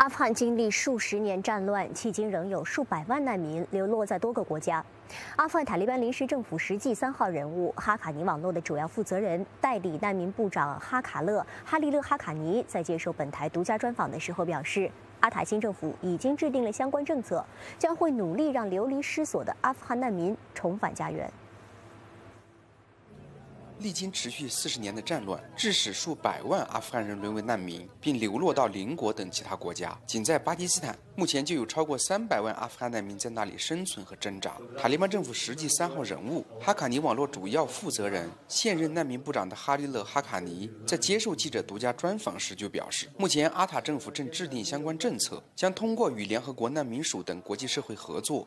阿富汗经历数十年战乱， 迄今仍有数百万难民流落在多个国家。 阿富汗塔利班临时政府实际三号人物、 哈卡尼网络的主要负责人、 代理难民部长哈卡勒 · 哈利勒 · 哈卡尼在接受本台独家专访的时候表示， 阿塔新政府已经制定了相关政策， 将会努力让流离失所的阿富汗难民重返家园。 历经持续四十年的战乱， 致使数百万阿富汗人沦为难民， 并流落到邻国等其他国家。 仅在巴基斯坦， 目前就有超过三百万阿富汗难民在那里生存和挣扎。 塔利班政府实际三号人物、 哈卡尼网络主要负责人、 现任难民部长的哈利勒 · 哈卡尼在接受记者独家专访时就表示， 目前阿塔政府正制定相关政策， 将通过与联合国难民署等国际社会合作，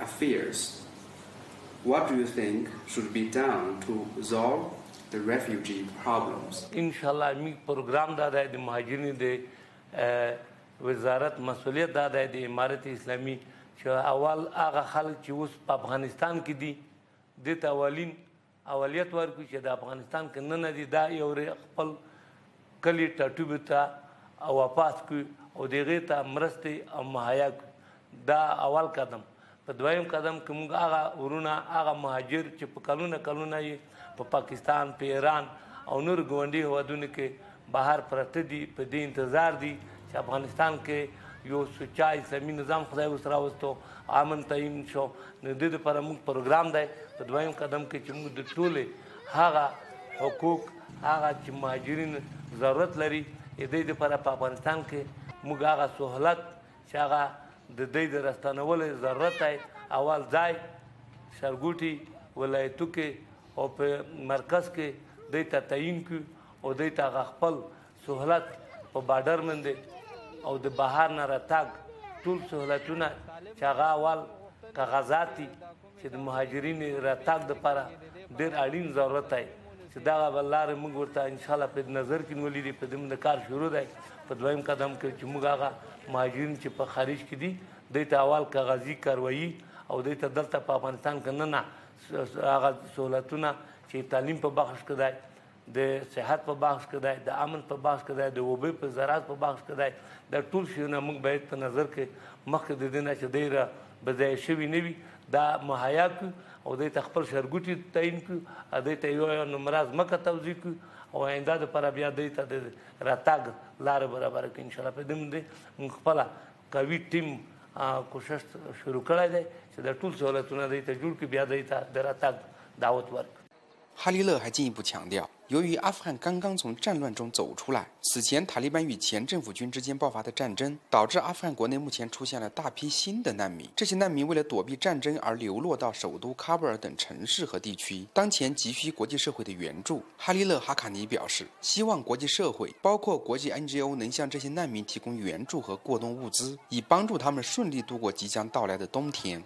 Affairs What do you think should be done to resolve the refugee problems؟ انشاءالله زموږ پروګرام دا دی د مهاجرینو د وزارت مسؤلیت دا دی د امارت اسلامي چې اول هغه خلک چې اوس په افغانستان کې دي دې ته اولین اولیت ورکړي چې د افغانستان کې ننه دي دا یو خپل کلی ټاټوبي ته او واپس کړي او دغه ته مرستې او مهیا کړي دا اول قدم په دویم قدم کې موږ هغه ورونه هغه مهاجر چې په کلونه کلونه یې په پاکستان په ایران او نور ګوندي هوادونو کې بهر پرته دي په دې انتظار دي چې افغانستان کې یو سوچا اسلامي نظام خدای اوس راوستو امن تعین شو نو د دې لپاره موږ پروګرام دی په دویم قدم کې چې موږ د ټوله هغه حقوق هغه چې مهاجرین ضرورت لري د دې لپاره په افغانستان کې موږ هغه سہولت چې هغه د دې د راستنولو ضرورت دی اول ځای شرګوټي ولایتو کې او په مرکز کې د تعین کو او دوی ته هغه خپل سهولت په بارډر مندې او د بهر نه راتګ ټول سهولتونه چې هغه اول کاغذات دي چې د مهاجرینو راتګ لپاره ډېر اړین ضرورت دی چې دغه به لارې موږ ورته انشاءالله په نظر کې نیولي دي په دې موږ کار شروع دی په دویم قدم کې چې موږ هغه مهاجرین چې په خارج کې دي دوی ته اول کاغذي کاروایی او دوی ته دلته په افغانستان کې نه نه هغه سهولتونه چې تعلیم په بخش کې دی د صحت په بخش کې دی د امن په بخش کې دی د وبې په زراعت په بخش کې دی دا ټول شیونه موږ باید په نظر کې مخکې د دې نه چې دی را به ځای شوي نه وي دا مهیا کړو او دی ته خپل شرګوټي تعین کړو او دی ته یو یو نمره ځمکه توضیح کړو او آینده دپاره بیا دی ته د راتګ لاره برابره کړو انشاءالله په دې باندې موږ خپله قوي ټیم کوشش شروع کړی دی چې دا ټول سهولتونه دی ته جوړ کړي بیا دی ته د راتګ دعوت ورکړو حلیله 还进一步强调由于阿富汗刚刚从战乱中走出来， 此前塔利班与前政府军之间爆发的战争， 导致阿富汗国内目前出现了大批新的难民。 这些难民为了躲避战争而流落到首都喀布尔等城市和地区， 当前急需国际社会的援助。 哈利勒 · 哈卡尼表示， 希望国际社会， 包括国际 NGO， 能向这些难民提供援助和过冬物资， 以帮助他们顺利度过即将到来的冬天。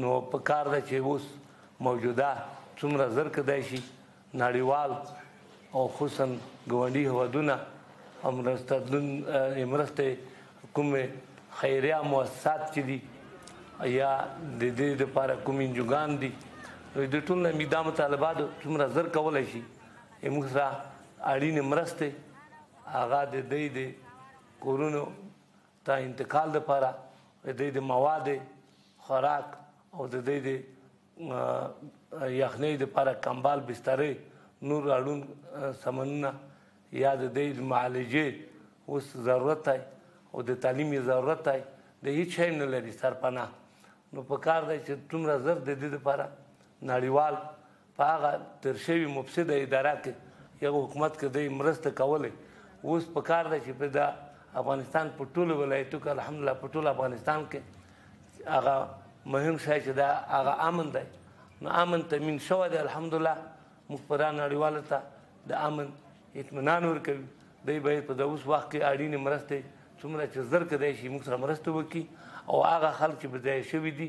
نو په کار ده چې اوس موجوده څومره زر کدای شي نړیوال او خصوصا ګوانډي هوادونه امرسته مرسته کوم خیریه مؤسسات چې دي یا د دې لپاره کوم انجوګان دي د ټول نه میدا مطالبات څومره زر کولای شي موږ سره اړین مرسته هغه د دې د کورونو د انتقال لپاره د دوی د مواد خوراک او د دوی د یخنۍ لپاره کمبال بسترې نور اړون سمنونه یا د دوی د معالجې اوس ضرورت دی او د تعلیم یې ضرورت دی د هیڅ شی نه لري سرپناه نو په کار دی چې څومره زر د دې لپاره نړیوال په هغه تر شوي مفسد اداره کې یا حکومت کې دی مرسته کولی اوس په کار ده چې په دا افغانستان په ټولو ولایتو کې الحمدلله په ټول افغانستان کې هغه مهم شای چې دا هغه امن دی نو امن تامین شوی دی الحمدلله موږ پرا نړیواله ته د امن اطمینان ورکوي دی باید په د اوس وخت کې اړینې مرستې څومره چې زر کدای شي موږ سره مرسته وکړي او هغه خلک چې بځای شوي دي